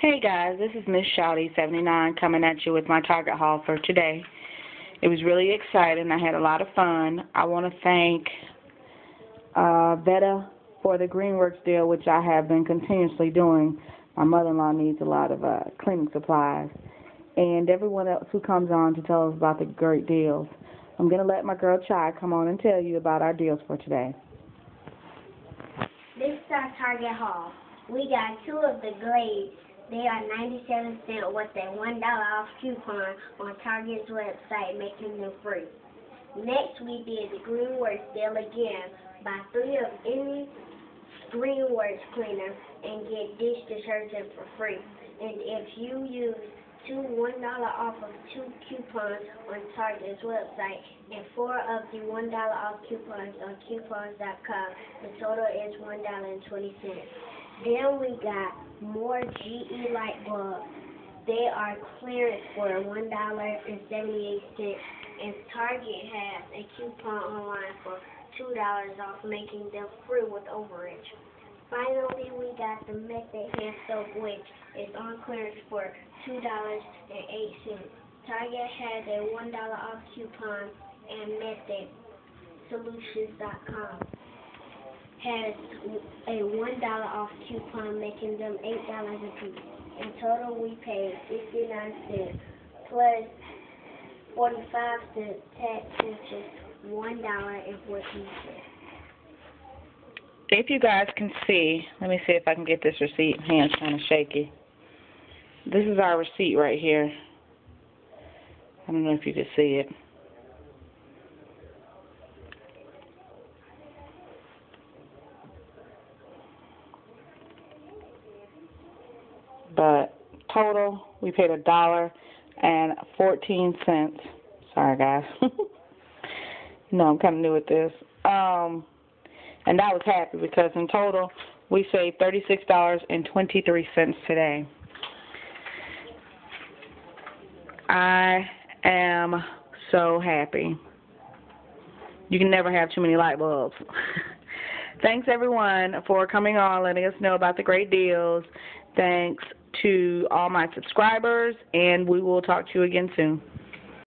Hey guys, this is Miss Shouty79 coming at you with my Target haul for today. It was really exciting. I had a lot of fun. I want to thank uh, Veta for the Greenworks deal, which I have been continuously doing. My mother-in-law needs a lot of uh, cleaning supplies. And everyone else who comes on to tell us about the great deals. I'm going to let my girl Chai come on and tell you about our deals for today. This is our Target haul. We got two of the Glades they are 97 cents with a $1 off coupon on Target's website, making them free. Next, we did the Greenworks deal again. Buy three of any Greenworks cleaner and get dish detergent for free. And if you use two $1 off of two coupons on Target's website and four of the $1 off coupons on coupons.com, the total is $1.20. Then we got more GE light bulbs. They are clearance for $1.78 and Target has a coupon online for $2 off making them free with overage. Finally, we got the Method hand soap which is on clearance for $2.08. Target has a $1 off coupon and Method Has a $1 off coupon, making them $8 a piece. In total, we paid 59 cents plus 45 cents tax, which is $1.14. If you guys can see, let me see if I can get this receipt. Hand's kind of shaky. This is our receipt right here. I don't know if you can see it. Total we paid a dollar and fourteen cents. Sorry guys. no, I'm kind of new at this. Um, and I was happy because in total we saved thirty six dollars and twenty three cents today. I am so happy. You can never have too many light bulbs. Thanks everyone for coming on, letting us know about the great deals. Thanks to all my subscribers, and we will talk to you again soon.